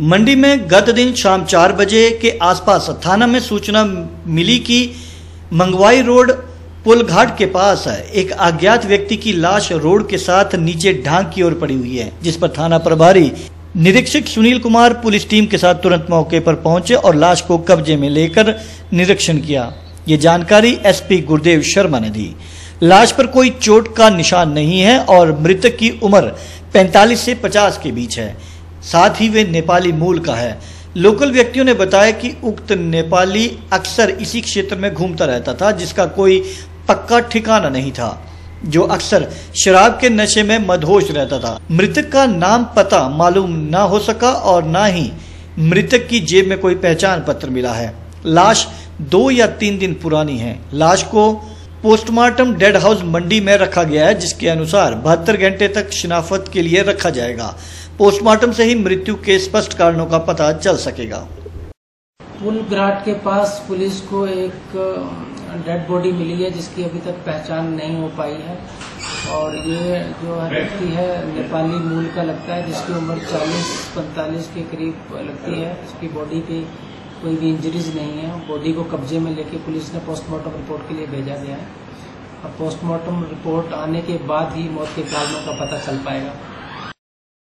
मंडी में गत दिन शाम चार बजे के आसपास थाना में सूचना मिली कि मंगवाई रोड पुल घाट के पास एक अज्ञात व्यक्ति की लाश रोड के साथ नीचे ढांग की ओर पड़ी हुई है, जिस पर थाना प्रभारी निरीक्षक सुनील कुमार पुलिस टीम के साथ तुरंत मौके पर पहुँचे और लाश को कब्जे में लेकर निरीक्षण किया। ये जानकारी एसपी गुरुदेव शर्मा ने दी। लाश पर कोई चोट का निशान नहीं है और मृतक की उम्र 45 से 50 के बीच है। साथ ही वे नेपाली मूल का है। लोकल व्यक्तियों ने बताया कि उक्त नेपाली अक्सर इसी क्षेत्र में घूमता रहता था, जिसका कोई पक्का ठिकाना नहीं था, जो अक्सर शराब के नशे में मदहोश रहता था। मृतक का नाम पता मालूम ना हो सका और ना ही मृतक की जेब में कोई पहचान पत्र मिला है। लाश दो या तीन दिन पुरानी है। लाश को पोस्टमार्टम डेड हाउस मंडी में रखा गया है, जिसके अनुसार बहत्तर घंटे तक शिनाफत के लिए रखा जाएगा। पोस्टमार्टम से ही मृत्यु के स्पष्ट कारणों का पता चल सकेगा। पुल घाट के पास पुलिस को एक डेड बॉडी मिली है, जिसकी अभी तक पहचान नहीं हो पाई है। और ये जो व्यक्ति है, नेपाली मूल का लगता है, जिसकी उम्र 40-45 के करीब लगती है इसकी बॉडी पे कोई भी इंजरीज नहीं है। बॉडी को कब्जे में लेके पुलिस ने पोस्टमार्टम रिपोर्ट के लिए भेजा गया है। अब पोस्टमार्टम रिपोर्ट आने के बाद ही मौत के कारणों का पता चल पाएगा।